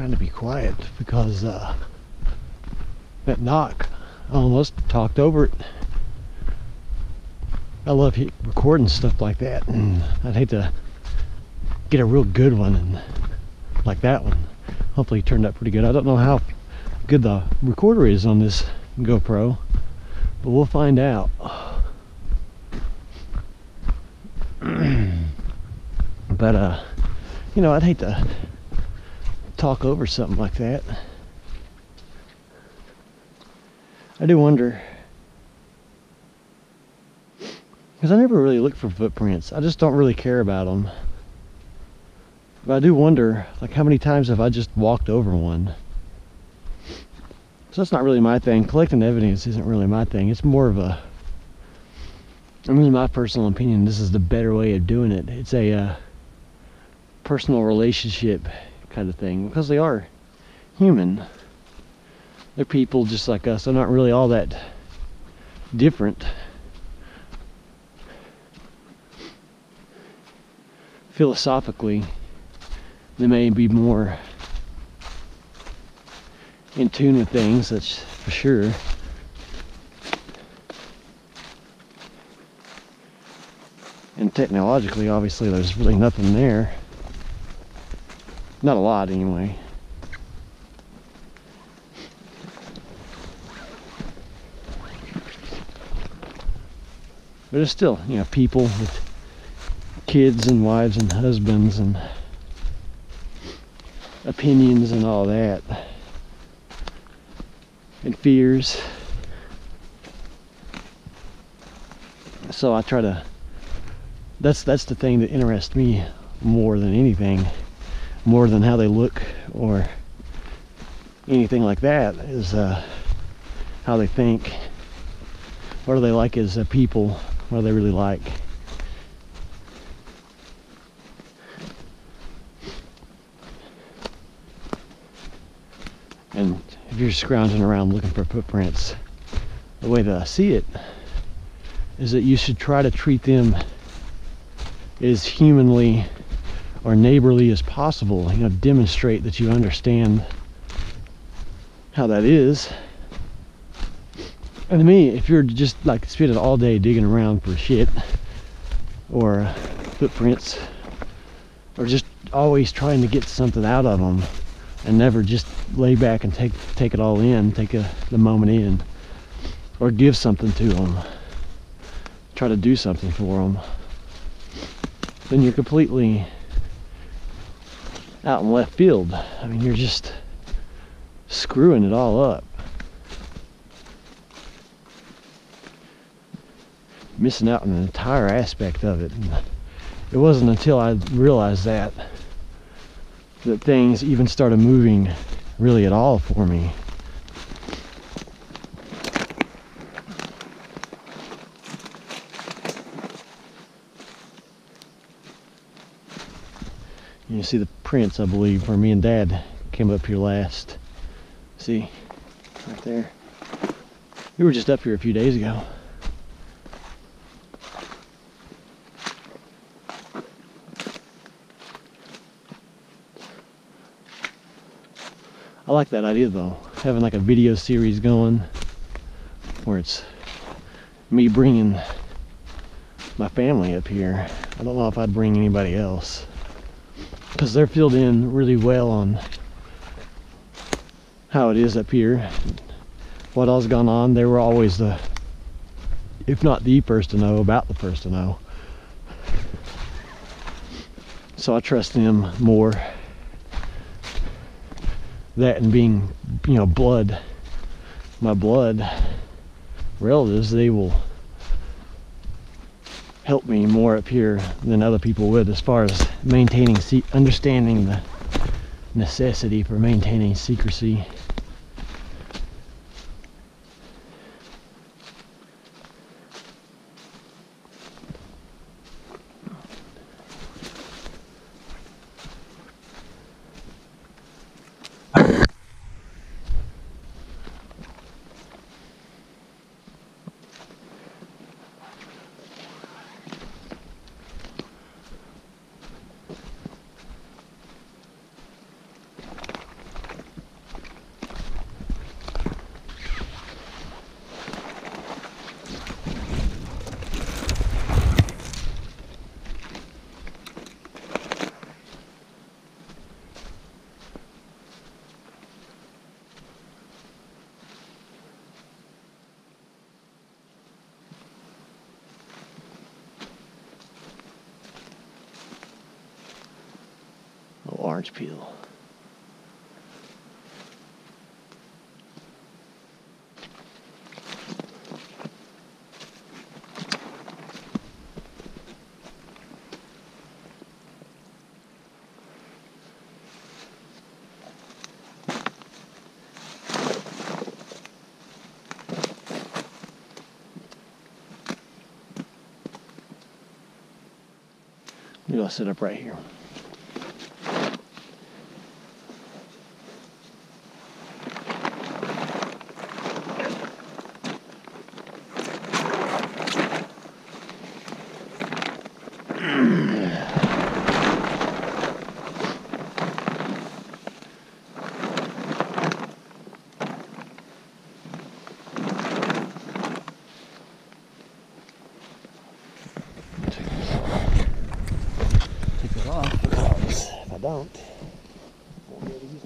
trying to be quiet because uh, that knock almost talked over it. I love recording stuff like that, and I'd hate to get a real good one and like that one. Hopefully, it turned out pretty good. I don't know how good the recorder is on this GoPro, but we'll find out. but uh, you know, I'd hate to talk over something like that. I do wonder because I never really look for footprints. I just don't really care about them. But I do wonder, like, how many times have I just walked over one? So that's not really my thing. Collecting evidence isn't really my thing. It's more of a, I mean, in my personal opinion, this is the better way of doing it. It's a uh, personal relationship kind of thing because they are human. They're people just like us. They're not really all that different. Philosophically, they may be more in tune with things, that's for sure. And technologically, obviously, there's really nothing there. Not a lot, anyway. But it's still, you know, people with kids and wives and husbands and opinions and all that. And fears. So I try to that's that's the thing that interests me more than anything more than how they look or anything like that is uh, how they think. What are they like as a people? What do they really like? And if you're scrounging around looking for footprints the way that I see it is that you should try to treat them as humanly or neighborly as possible you know demonstrate that you understand how that is and to me if you're just like spending all day digging around for shit or footprints or just always trying to get something out of them and never just lay back and take take it all in, take a, the moment in, or give something to them. Try to do something for them. Then you're completely out in left field. I mean, you're just screwing it all up. Missing out on an entire aspect of it. And it wasn't until I realized that that things even started moving really at all for me. You see the prints, I believe, where me and Dad came up here last. See, right there. We were just up here a few days ago. I like that idea though, having like a video series going where it's me bringing my family up here. I don't know if I'd bring anybody else because they're filled in really well on how it is up here. What all's gone on, they were always the, if not the first to know, about the first to know. So I trust them more that and being you know blood my blood relatives they will help me more up here than other people would as far as maintaining understanding the necessity for maintaining secrecy orange peel. I'll sit up right here. off because if I don't, I won't be able to use